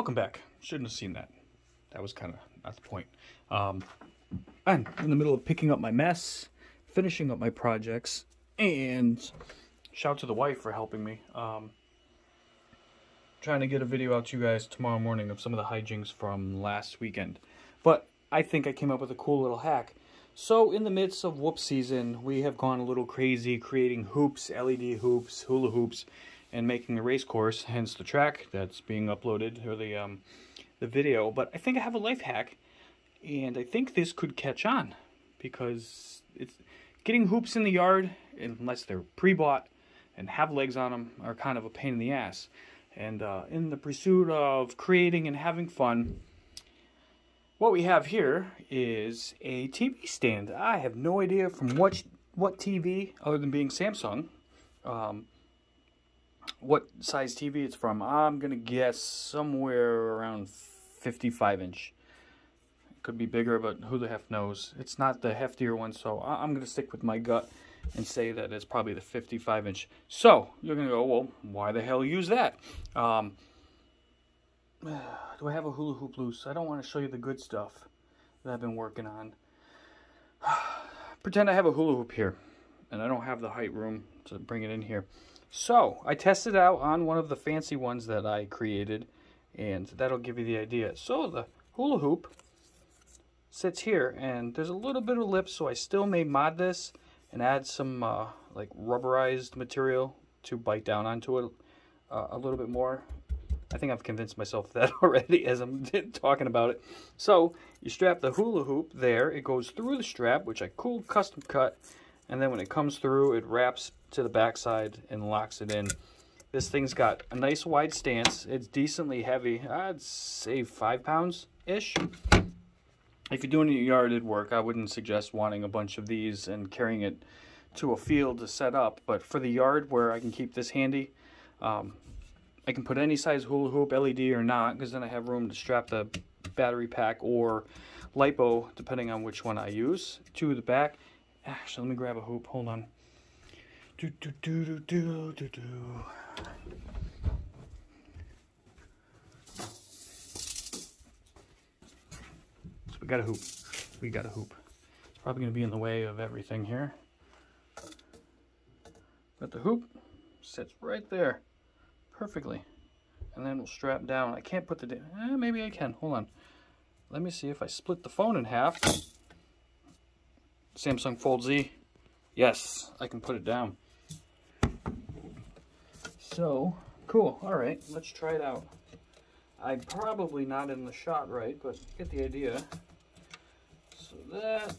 welcome back. Shouldn't have seen that. That was kind of not the point. Um, I'm in the middle of picking up my mess, finishing up my projects, and shout out to the wife for helping me. Um, trying to get a video out to you guys tomorrow morning of some of the hijinks from last weekend. But I think I came up with a cool little hack. So in the midst of whoop season, we have gone a little crazy creating hoops, LED hoops, hula hoops, and making the race course, hence the track that's being uploaded, or the, um, the video. But I think I have a life hack, and I think this could catch on, because it's getting hoops in the yard, unless they're pre-bought and have legs on them, are kind of a pain in the ass. And uh, in the pursuit of creating and having fun, what we have here is a TV stand. I have no idea from what what TV, other than being Samsung, um, what size TV it's from. I'm going to guess somewhere around 55 inch. It could be bigger, but who the heck knows. It's not the heftier one, so I'm going to stick with my gut and say that it's probably the 55 inch. So, you're going to go, well, why the hell use that? Um, do I have a hula hoop loose? I don't want to show you the good stuff that I've been working on. Pretend I have a hula hoop here, and I don't have the height room to bring it in here. So, I tested out on one of the fancy ones that I created, and that'll give you the idea. So, the hula hoop sits here, and there's a little bit of lip, so I still may mod this and add some uh, like rubberized material to bite down onto it uh, a little bit more. I think I've convinced myself that already as I'm talking about it. So you strap the hula hoop there. It goes through the strap, which I cool custom cut. And then when it comes through, it wraps to the backside and locks it in. This thing's got a nice wide stance. It's decently heavy. I'd say five pounds-ish if you're doing it in your yard, work. I wouldn't suggest wanting a bunch of these and carrying it to a field to set up. But for the yard where I can keep this handy, um, I can put any size hula hoop, LED or not, because then I have room to strap the battery pack or LiPo, depending on which one I use, to the back. Actually, let me grab a hoop. Hold on. Do, do, do, do, do, do, do. got a hoop. We got a hoop. It's probably going to be in the way of everything here. But the hoop sits right there perfectly. And then we'll strap down. I can't put the... Eh, maybe I can. Hold on. Let me see if I split the phone in half. Samsung Fold Z. Yes, I can put it down. So, cool. All right, let's try it out. I'm probably not in the shot right, but get the idea So that.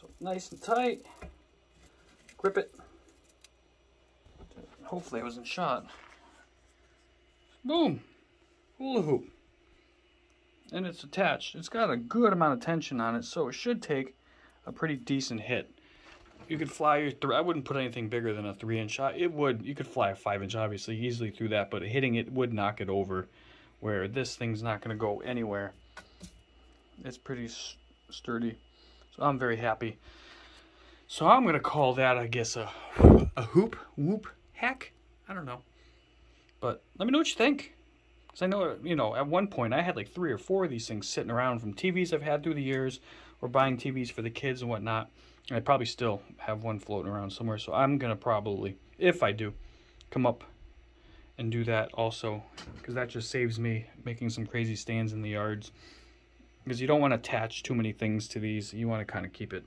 So nice and tight. Grip it. Hopefully I wasn't shot. Boom! Hula hoop. And it's attached. It's got a good amount of tension on it, so it should take a pretty decent hit you could fly your three, I wouldn't put anything bigger than a three inch shot. It would you could fly a five inch obviously easily through that, but hitting it would knock it over. Where this thing's not going to go anywhere. It's pretty sturdy, so I'm very happy. So I'm going to call that I guess a a hoop whoop hack. I don't know, but let me know what you think. Because I know, you know, at one point I had like three or four of these things sitting around from TVs I've had through the years or buying TVs for the kids and whatnot. And I probably still have one floating around somewhere, so I'm going to probably, if I do, come up and do that also, because that just saves me making some crazy stands in the yards. Because you don't want to attach too many things to these. You want to kind of keep it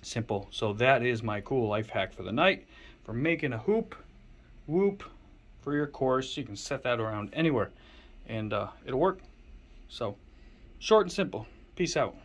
simple. So that is my cool life hack for the night. For making a hoop, whoop, for your course. You can set that around anywhere, and uh, it'll work. So, short and simple. Peace out.